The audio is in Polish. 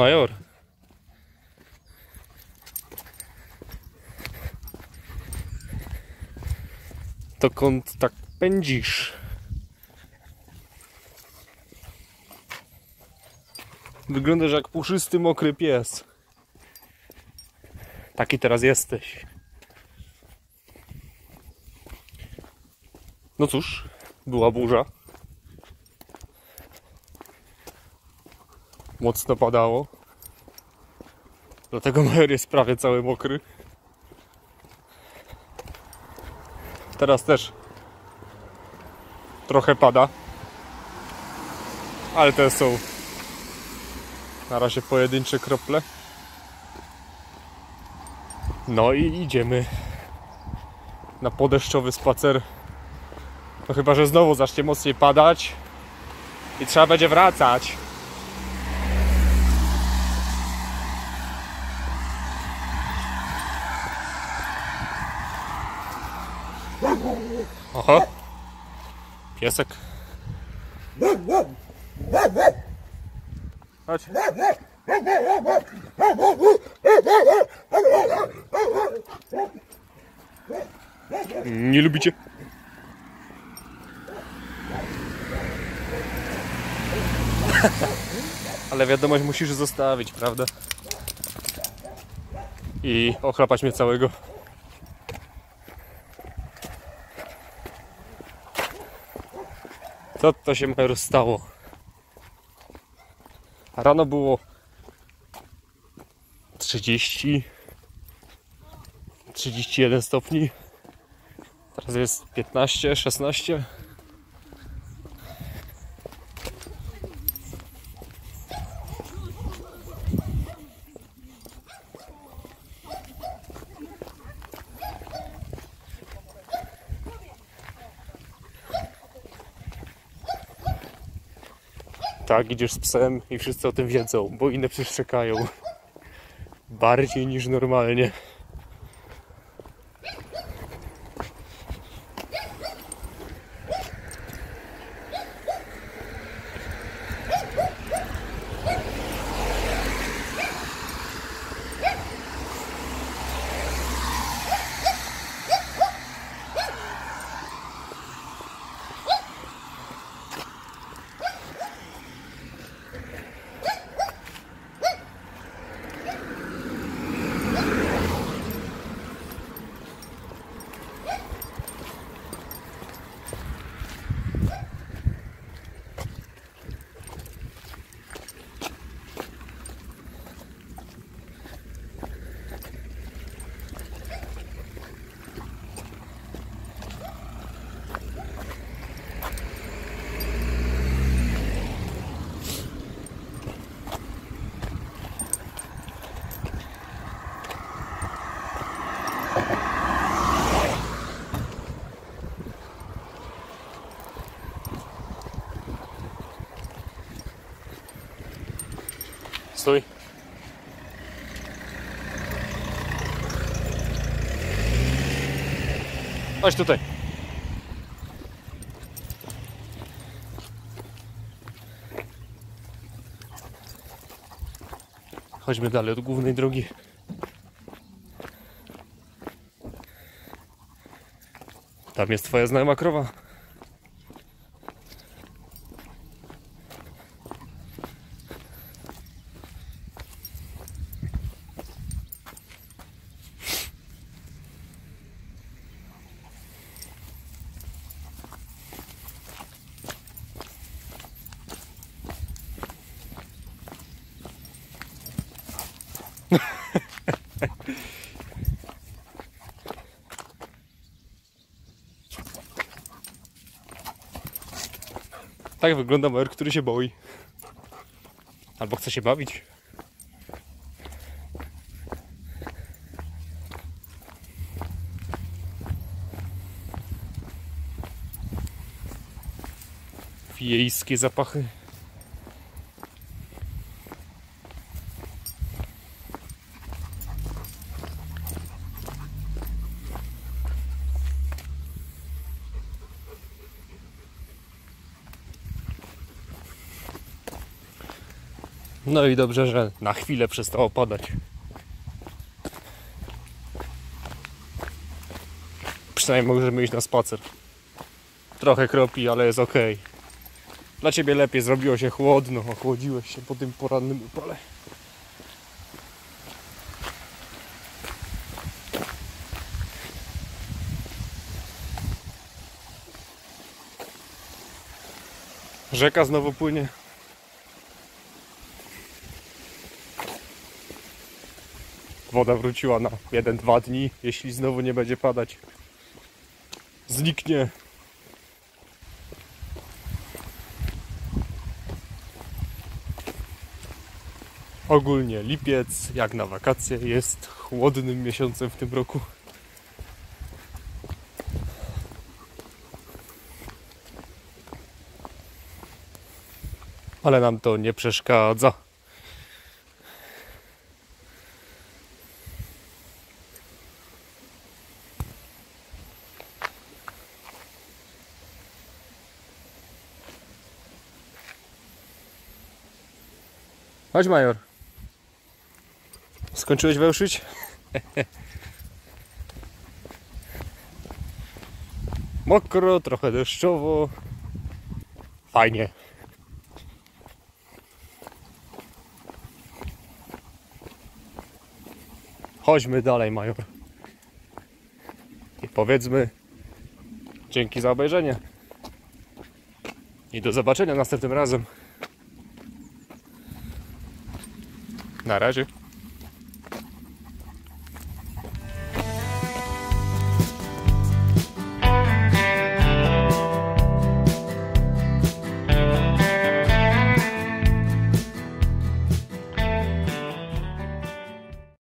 Major. Dokąd tak pędzisz? Wyglądasz jak puszysty, mokry pies. Taki teraz jesteś. No cóż, była burza. Mocno padało. Dlatego Major jest prawie cały mokry. Teraz też trochę pada. Ale to są na razie pojedyncze krople. No i idziemy na podeszczowy spacer. No chyba, że znowu zacznie mocniej padać i trzeba będzie wracać. Oho. Piesek. Chodź. Nie lubicie? Ale wiadomość musisz zostawić, prawda? I ochlapać mnie całego. Co to się Major stało? Rano było 30 31 stopni. Teraz jest 15, 16. Tak, idziesz z psem i wszyscy o tym wiedzą, bo inne przeszczekają. Bardziej niż normalnie. Stój. Chodź tutaj. Chodźmy dalej od głównej drogi. Tam jest twoja znajoma krowa. Tak wygląda Major, który się boi. Albo chce się bawić. Wiejskie zapachy. No i dobrze, że na chwilę przestało padać. Przynajmniej możemy iść na spacer. Trochę kropi, ale jest ok. Dla ciebie lepiej, zrobiło się chłodno, ochłodziłeś się po tym porannym upale. Rzeka znowu płynie. Woda wróciła na 1-2 dni, jeśli znowu nie będzie padać. Zniknie. Ogólnie lipiec, jak na wakacje, jest chłodnym miesiącem w tym roku. Ale nam to nie przeszkadza. Chodź major. Skończyłeś wełszyć? Mokro, trochę deszczowo. Fajnie. Chodźmy dalej, major. I powiedzmy dzięki za obejrzenie. I do zobaczenia następnym razem. Na razie.